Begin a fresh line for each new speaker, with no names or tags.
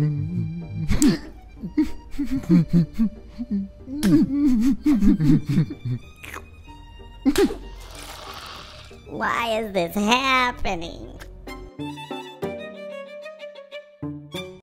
Why is this happening?